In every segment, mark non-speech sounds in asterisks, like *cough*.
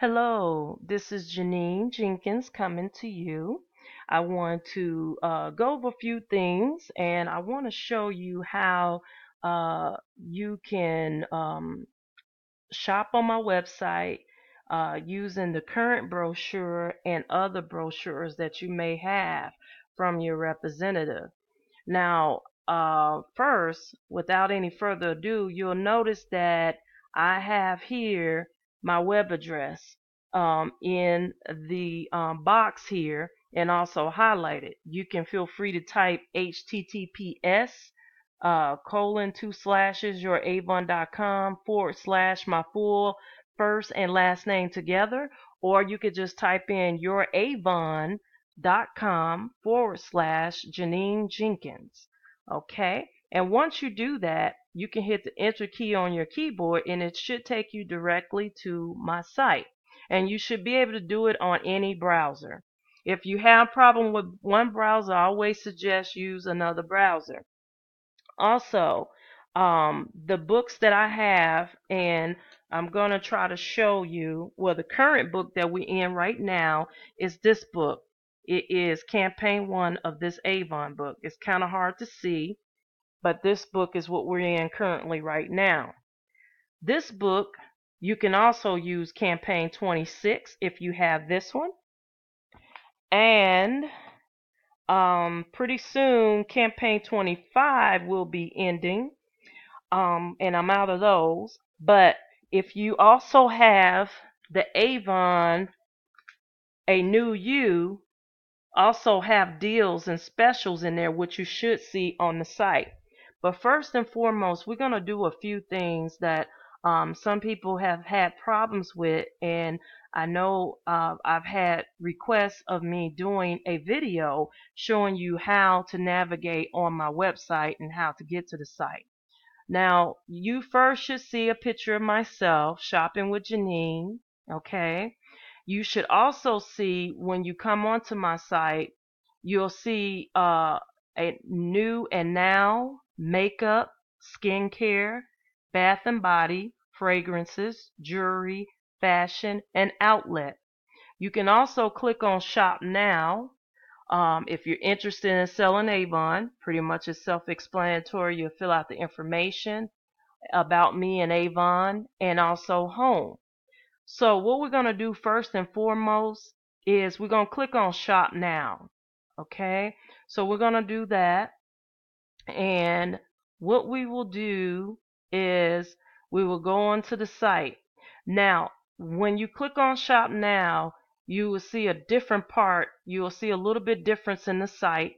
Hello, this is Jeanine Jenkins coming to you. I want to uh, go over a few things and I want to show you how uh, you can um, shop on my website uh, using the current brochure and other brochures that you may have from your representative. Now, uh, first, without any further ado, you'll notice that I have here my web address um, in the um, box here and also highlight it. You can feel free to type https uh, colon two slashes your avon.com forward slash my full first and last name together, or you could just type in your avon.com forward slash Jeanine Jenkins. Okay, and once you do that, you can hit the enter key on your keyboard and it should take you directly to my site. And you should be able to do it on any browser. If you have a problem with one browser, I always suggest use another browser. Also, um, the books that I have, and I'm going to try to show you, well, the current book that we're in right now is this book. It is campaign one of this Avon book. It's kind of hard to see, but this book is what we're in currently right now. This book, you can also use campaign 26 if you have this one. And um, pretty soon, campaign 25 will be ending, um, and I'm out of those. But if you also have the Avon, a new you, also have deals and specials in there, which you should see on the site. But first and foremost, we're going to do a few things that um, some people have had problems with, and I know uh, I've had requests of me doing a video showing you how to navigate on my website and how to get to the site. Now, you first should see a picture of myself shopping with Jeanine, okay? You should also see when you come onto my site, you'll see uh, a new and now makeup, skincare, bath and body, fragrances, jewelry, fashion, and outlet. You can also click on shop now um, if you're interested in selling Avon. Pretty much it's self-explanatory. You'll fill out the information about me and Avon and also home. So what we're going to do first and foremost is we're going to click on shop now. Okay, so we're going to do that. And what we will do is we will go onto the site. Now, when you click on shop now, you will see a different part. You will see a little bit difference in the site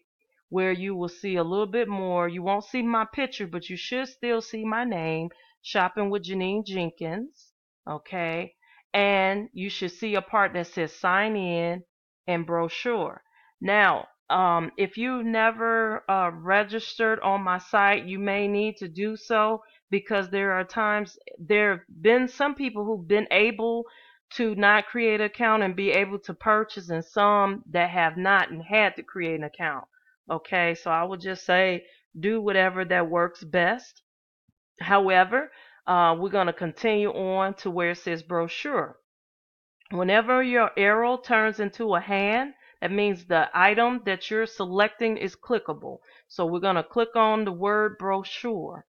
where you will see a little bit more. You won't see my picture, but you should still see my name, Shopping with Jeanine Jenkins. Okay. And you should see a part that says sign in and brochure. Now, um, if you've never uh, registered on my site, you may need to do so because there are times there have been some people who've been able to not create an account and be able to purchase, and some that have not and had to create an account. Okay, so I would just say do whatever that works best. However, uh, we're going to continue on to where it says brochure. Whenever your arrow turns into a hand, that means the item that you're selecting is clickable. So we're going to click on the word brochure.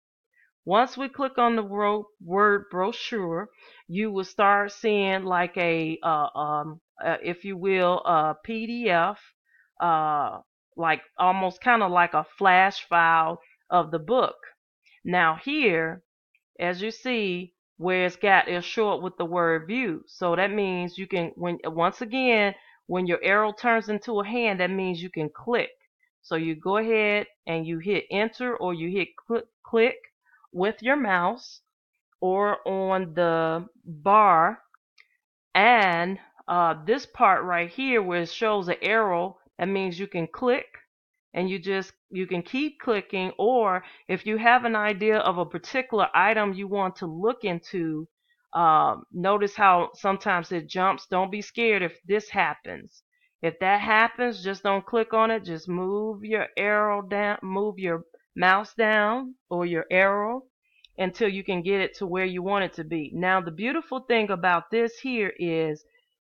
Once we click on the word brochure, you will start seeing like a, uh, um, uh, if you will, a PDF, uh, like almost kind of like a flash file of the book. Now here, as you see, where it's got is short with the word view. So that means you can, when once again, when your arrow turns into a hand, that means you can click. So you go ahead and you hit enter or you hit click, click with your mouse or on the bar and uh, this part right here where it shows an arrow that means you can click and you just you can keep clicking or if you have an idea of a particular item you want to look into um, notice how sometimes it jumps. Don't be scared if this happens. If that happens, just don't click on it. Just move your arrow down, move your mouse down or your arrow, until you can get it to where you want it to be. Now the beautiful thing about this here is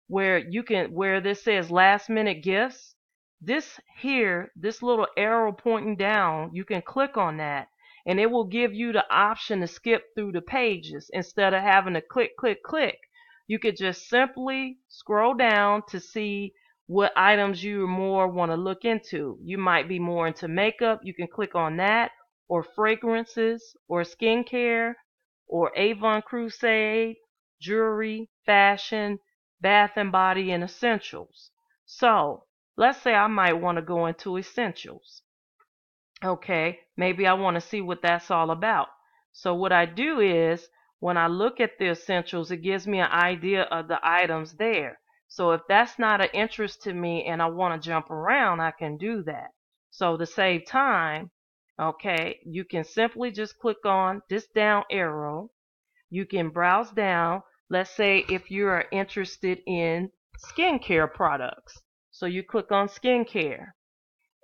where you can where this says last minute gifts, this here, this little arrow pointing down, you can click on that and it will give you the option to skip through the pages instead of having to click click click. You could just simply scroll down to see what items you more want to look into. You might be more into makeup, you can click on that or fragrances or skincare or Avon Crusade, jewelry, fashion, bath and body and essentials. So let's say I might want to go into essentials. Okay, maybe I want to see what that's all about. So what I do is when I look at the essentials, it gives me an idea of the items there. So if that's not an interest to me and I want to jump around, I can do that. So to save time, Okay, you can simply just click on this down arrow. You can browse down. Let's say if you are interested in skincare products. So you click on skincare.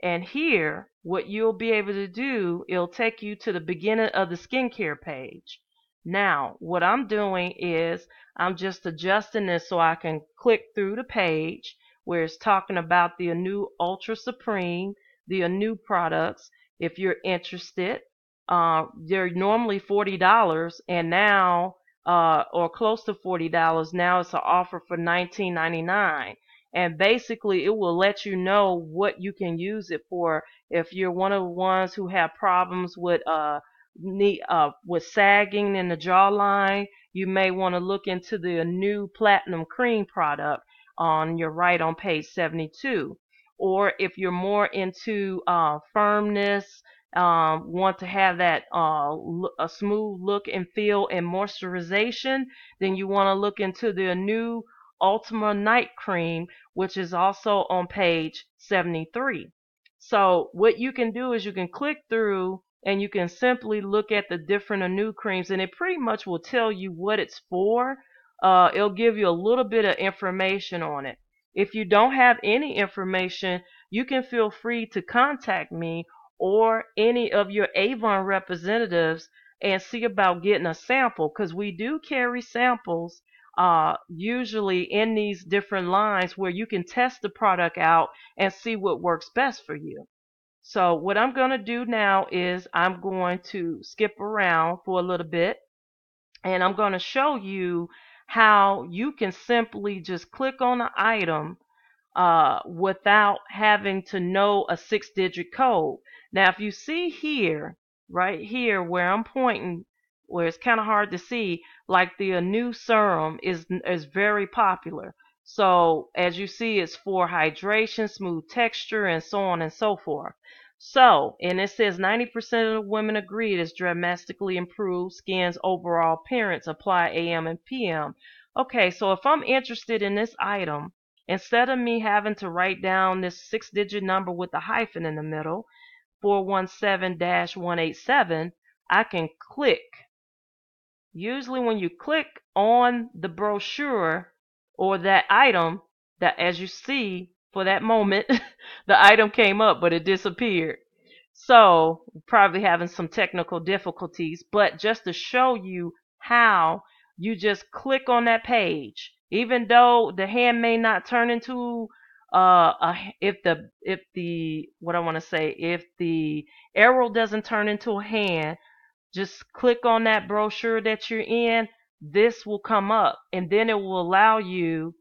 And here, what you'll be able to do, it'll take you to the beginning of the skincare page. Now, what I'm doing is I'm just adjusting this so I can click through the page where it's talking about the new Ultra Supreme, the new products, if you're interested. Uh, they're normally forty dollars, and now uh, or close to forty dollars. Now it's an offer for nineteen ninety nine, and basically it will let you know what you can use it for. If you're one of the ones who have problems with uh, need, uh with sagging in the jawline, you may want to look into the new platinum cream product on your right on page 72 or if you're more into uh, firmness, um, want to have that uh, a smooth look and feel and moisturization, then you want to look into the new Ultima Night Cream, which is also on page 73. So what you can do is you can click through and you can simply look at the different new creams and it pretty much will tell you what it's for. Uh, it'll give you a little bit of information on it. If you don't have any information, you can feel free to contact me or any of your Avon representatives and see about getting a sample because we do carry samples uh, usually in these different lines where you can test the product out and see what works best for you. So what I'm going to do now is I'm going to skip around for a little bit and I'm going to show you how you can simply just click on the item uh, without having to know a six digit code. Now, if you see here, right here where I'm pointing, where it's kind of hard to see, like the uh, new serum is, is very popular. So as you see, it's for hydration, smooth texture, and so on and so forth. So, and it says 90% of women agree it has dramatically improved skin's overall appearance. Apply AM and PM. Okay, so if I'm interested in this item, instead of me having to write down this six digit number with a hyphen in the middle, 417-187, I can click. Usually when you click on the brochure or that item, that as you see, for that moment, *laughs* the item came up, but it disappeared. So, probably having some technical difficulties, but just to show you how you just click on that page, even though the hand may not turn into uh, a, if the if the what I want to say if the arrow doesn't turn into a hand, just click on that brochure that you're in. This will come up, and then it will allow you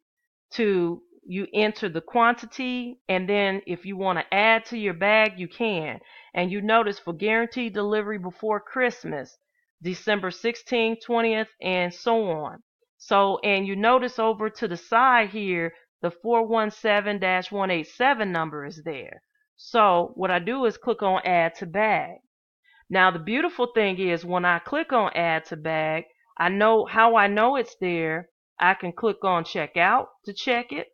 to you enter the quantity and then if you want to add to your bag you can. And you notice for guaranteed delivery before christmas december 16th 20th and so on. So and you notice over to the side here the 417-187 number is there. So what i do is click on add to bag now the beautiful thing is when i click on add to bag i know how i know it's there I can click on checkout to check it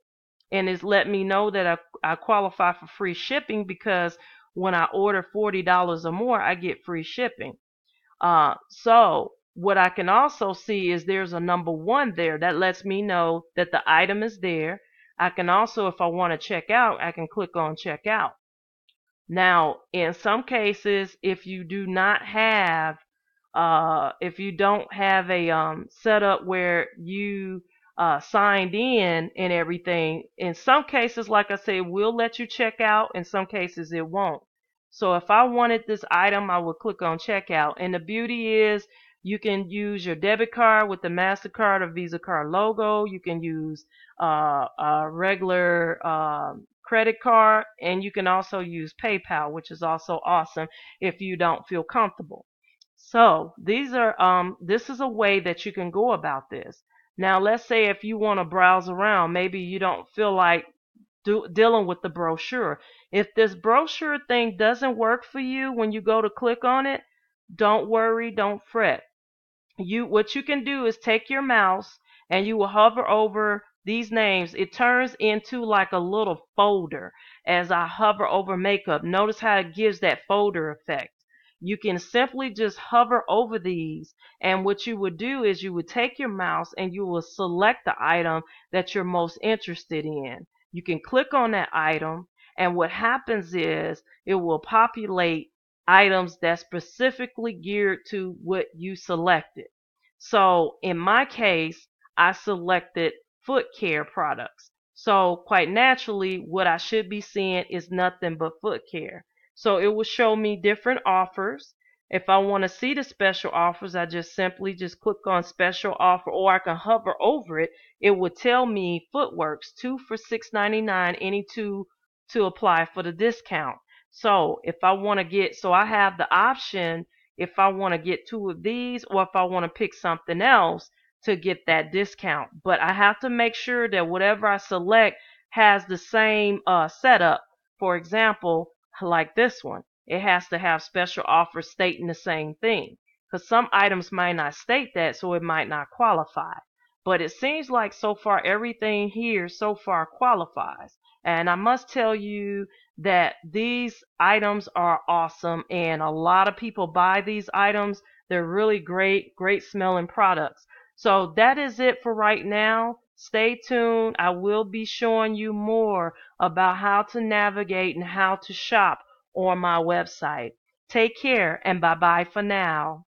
and it's let me know that I, I qualify for free shipping because when I order $40 or more, I get free shipping. Uh, so what I can also see is there's a number one there that lets me know that the item is there. I can also, if I want to check out, I can click on check out. Now, in some cases, if you do not have uh, if you don't have a um, setup where you uh, signed in and everything, in some cases, like I said, we'll let you check out. In some cases, it won't. So if I wanted this item, I would click on checkout. And the beauty is you can use your debit card with the MasterCard or Visa card logo. You can use uh, a regular um, credit card, and you can also use PayPal, which is also awesome if you don't feel comfortable. So these are um, this is a way that you can go about this. Now let's say if you want to browse around, maybe you don't feel like do, dealing with the brochure. If this brochure thing doesn't work for you when you go to click on it, don't worry, don't fret. You what you can do is take your mouse and you will hover over these names. It turns into like a little folder as I hover over makeup. Notice how it gives that folder effect you can simply just hover over these and what you would do is you would take your mouse and you will select the item that you're most interested in. You can click on that item and what happens is it will populate items that's specifically geared to what you selected. So in my case, I selected foot care products. So quite naturally, what I should be seeing is nothing but foot care. So it will show me different offers. If I want to see the special offers, I just simply just click on special offer or I can hover over it. It would tell me footworks, two for $6.99, any two to apply for the discount. So if I want to get, so I have the option if I want to get two of these or if I want to pick something else to get that discount. But I have to make sure that whatever I select has the same uh, setup. For example, like this one. It has to have special offers stating the same thing. Because some items might not state that, so it might not qualify. But it seems like so far everything here so far qualifies. And I must tell you that these items are awesome and a lot of people buy these items. They're really great, great smelling products. So that is it for right now. Stay tuned. I will be showing you more about how to navigate and how to shop on my website. Take care and bye bye for now.